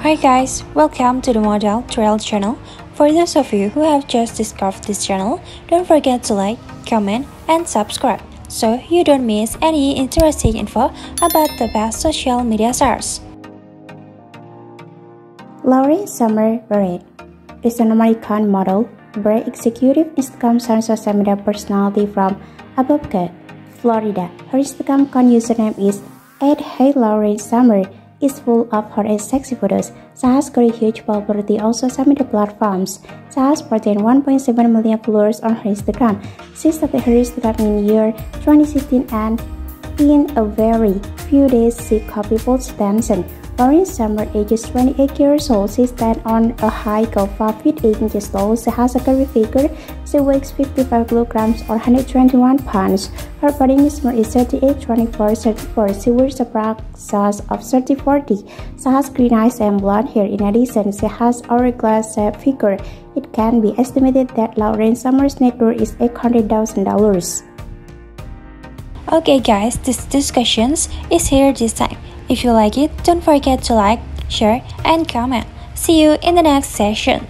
Hi guys, welcome to the Model Trail channel. For those of you who have just discovered this channel, don't forget to like, comment, and subscribe so you don't miss any interesting info about the best social media stars. Lauren Summer Barrett is an American model, brand executive, Instagram and social media personality from Albuquerque, Florida. Her Instagram account username is at Summer is full of hot and sexy photos. Sahas got a huge popularity also on social media platforms. Sahas than 1.7 million followers on her Instagram. She started her Instagram in year 2016 and in a very few days she people's attention. Lauren Summer, ages 28 years old, she stands on a height of 5 feet 8 inches tall. She has a curvy figure. She weighs 55 kilograms or 121 pounds. Her body measurement is 38, 24, 34. She wears a black size of 30, 40. She has green eyes and blonde hair. In addition, she has hourglass shaped figure. It can be estimated that Lauren Summer's net worth is $800,000. Okay guys, this discussions is here this time. If you like it, don't forget to like, share, and comment. See you in the next session.